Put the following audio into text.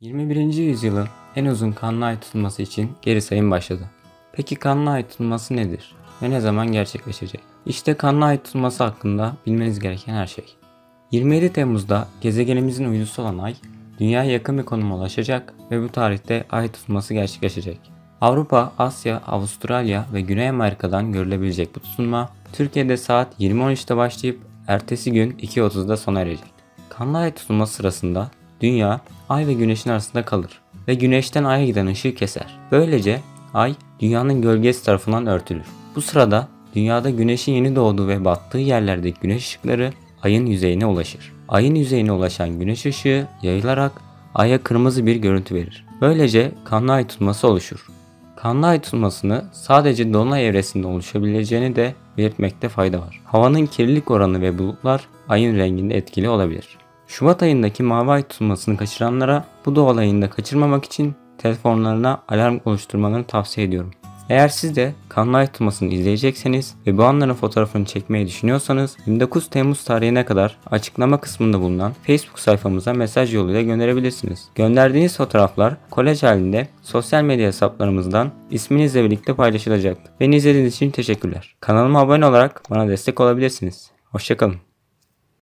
21. yüzyılın en uzun kanlı ay tutulması için geri sayım başladı. Peki kanlı ay tutulması nedir ve ne zaman gerçekleşecek? İşte kanlı ay tutulması hakkında bilmeniz gereken her şey. 27 Temmuz'da gezegenimizin uydusu olan ay, dünyaya yakın bir konuma ulaşacak ve bu tarihte ay tutulması gerçekleşecek. Avrupa, Asya, Avustralya ve Güney Amerika'dan görülebilecek bu tutulma, Türkiye'de saat 20.13'te başlayıp ertesi gün 2.30'da sona erecek. Kanlı ay tutulması sırasında Dünya, Ay ve Güneş'in arasında kalır ve Güneş'ten Ay'a giden ışığı keser. Böylece Ay, Dünya'nın gölgesi tarafından örtülür. Bu sırada Dünyada Güneş'in yeni doğduğu ve battığı yerlerdeki güneş ışıkları Ay'ın yüzeyine ulaşır. Ay'ın yüzeyine ulaşan güneş ışığı yayılarak Ay'a kırmızı bir görüntü verir. Böylece kanlı ay tutması oluşur. Kanlı ay tutmasını sadece dolunay evresinde oluşabileceğini de belirtmekte fayda var. Havanın kirlilik oranı ve bulutlar ayın renginde etkili olabilir. Şubat ayındaki mavi ay tutulmasını kaçıranlara bu doğal ayını da kaçırmamak için telefonlarına alarm oluşturmalarını tavsiye ediyorum. Eğer siz de kanlı ay tutulmasını izleyecekseniz ve bu anların fotoğrafını çekmeyi düşünüyorsanız 29 Temmuz tarihine kadar açıklama kısmında bulunan Facebook sayfamıza mesaj yoluyla gönderebilirsiniz. Gönderdiğiniz fotoğraflar kolaj halinde sosyal medya hesaplarımızdan isminizle birlikte paylaşılacaktır. Beni izlediğiniz için teşekkürler. Kanalıma abone olarak bana destek olabilirsiniz. Hoşçakalın.